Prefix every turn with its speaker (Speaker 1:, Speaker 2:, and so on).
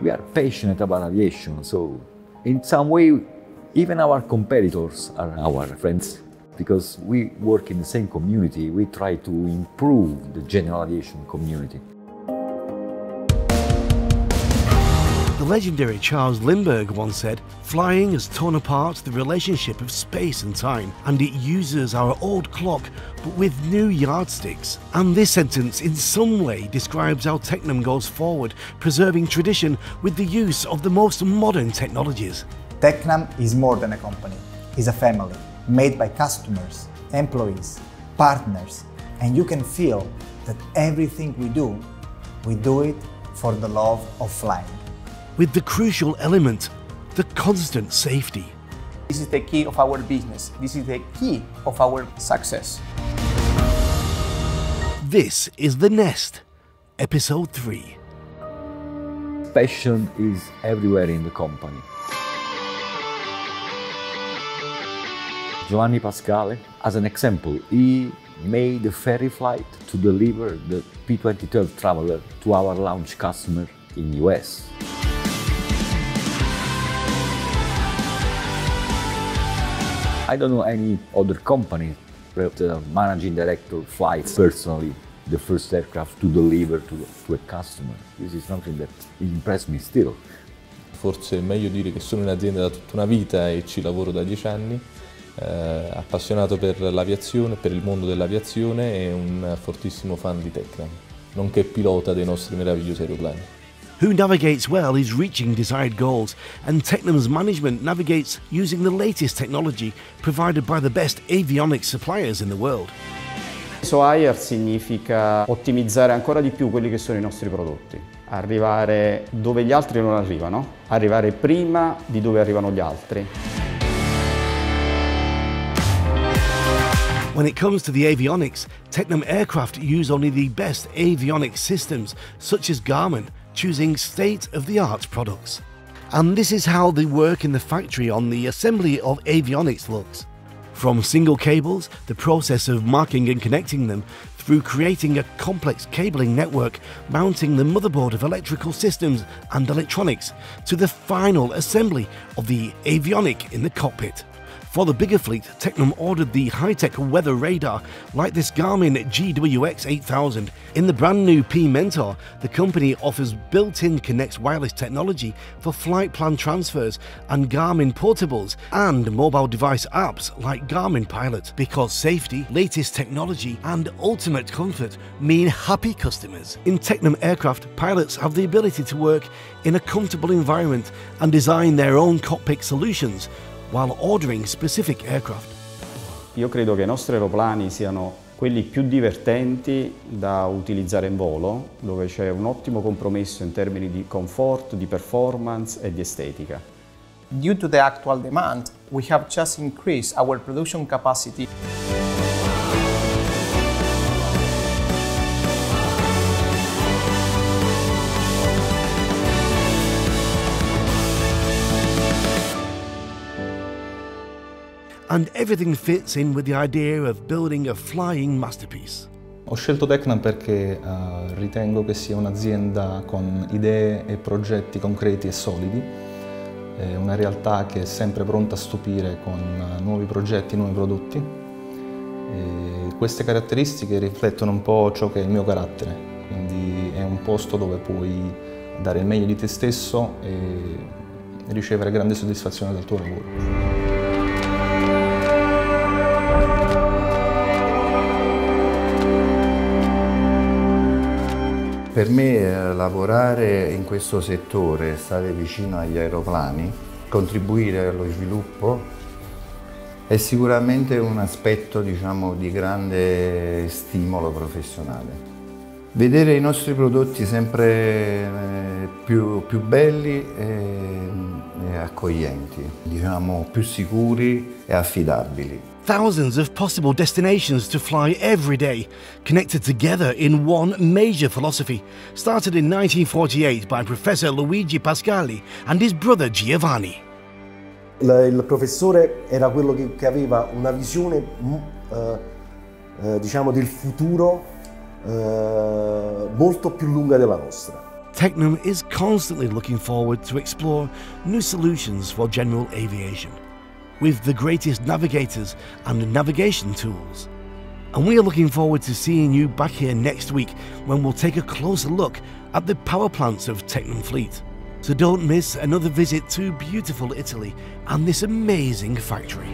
Speaker 1: We are passionate about aviation, so in some way, even our competitors are our friends because we work in the same community. We try to improve the general aviation community.
Speaker 2: Legendary Charles Lindbergh once said, Flying has torn apart the relationship of space and time, and it uses our old clock but with new yardsticks. And this sentence in some way describes how Tecnam goes forward, preserving tradition with the use of the most modern technologies.
Speaker 3: Tecnam is more than a company, it's a family made by customers, employees, partners, and you can feel that everything we do, we do it for the love of flying
Speaker 2: with the crucial element, the constant safety.
Speaker 4: This is the key of our business. This is the key of our success.
Speaker 2: This is The Nest, Episode 3.
Speaker 1: Passion is everywhere in the company. Giovanni Pascale, as an example, he made a ferry flight to deliver the P2012 Traveler to our launch customer in US. I don't know any other company where the managing director flies personally the first aircraft to deliver to, to a customer. This is something that impressed me still.
Speaker 5: Forse è meglio dire che sono in azienda da tutta una vita e ci lavoro da dieci anni, eh, appassionato per l'aviazione, per il mondo dell'aviazione e un fortissimo fan di Tecnam, nonché pilota dei nostri meravigliosi aeroplani.
Speaker 2: Who navigates well is reaching desired goals, and Tecnam's management navigates using the latest technology provided by the best avionics suppliers in the world.
Speaker 6: So higher significa ottimizzare ancora di più quelli che sono i nostri prodotti, arrivare dove gli altri non arrivano, arrivare prima di dove arrivano gli altri.
Speaker 2: When it comes to the avionics, Tecnam aircraft use only the best avionics systems, such as Garmin, choosing state-of-the-art products. And this is how the work in the factory on the assembly of avionics looks. From single cables, the process of marking and connecting them, through creating a complex cabling network, mounting the motherboard of electrical systems and electronics, to the final assembly of the avionic in the cockpit. For the bigger fleet, Tecnam ordered the high-tech weather radar like this Garmin GWX 8000. In the brand new P Mentor, the company offers built-in Connext wireless technology for flight plan transfers and Garmin portables and mobile device apps like Garmin Pilot because safety, latest technology and ultimate comfort mean happy customers. In Tecnam aircraft, pilots have the ability to work in a comfortable environment and design their own cockpit solutions while ordering specific aircraft.
Speaker 6: Io credo che i nostri aeroplani siano quelli più divertenti da utilizzare in volo, dove c'è un ottimo compromesso in termini di comfort, di performance e di estetica.
Speaker 4: Due to the actual demand, we have just increased our production capacity.
Speaker 2: And everything fits in with the idea of building a flying masterpiece.
Speaker 5: Ho scelto Tecnam perché uh, ritengo che sia un'azienda con idee e progetti concreti e solidi, è una realtà che è sempre pronta a stupire con uh, nuovi progetti, nuovi prodotti. E queste caratteristiche riflettono un po' ciò che è il mio carattere, quindi è un posto dove puoi dare il meglio di te stesso e ricevere grande soddisfazione dal tuo lavoro.
Speaker 7: Per me eh, lavorare in questo settore, stare vicino agli aeroplani, contribuire allo sviluppo è sicuramente un aspetto diciamo, di grande stimolo professionale. Vedere i nostri prodotti sempre eh, più, più belli e, e accoglienti, diciamo, più sicuri e affidabili.
Speaker 2: Thousands of possible destinations to fly every day, connected together in one major philosophy, started in 1948 by Professor Luigi Pascale and his brother Giovanni.
Speaker 8: Il professore era quello che, che aveva una visione uh, uh, diciamo del futuro uh, molto più lunga della nostra.
Speaker 2: Tecnam is constantly looking forward to explore new solutions for general aviation with the greatest navigators and navigation tools. And we are looking forward to seeing you back here next week when we'll take a closer look at the power plants of Tecnam Fleet. So don't miss another visit to beautiful Italy and this amazing factory.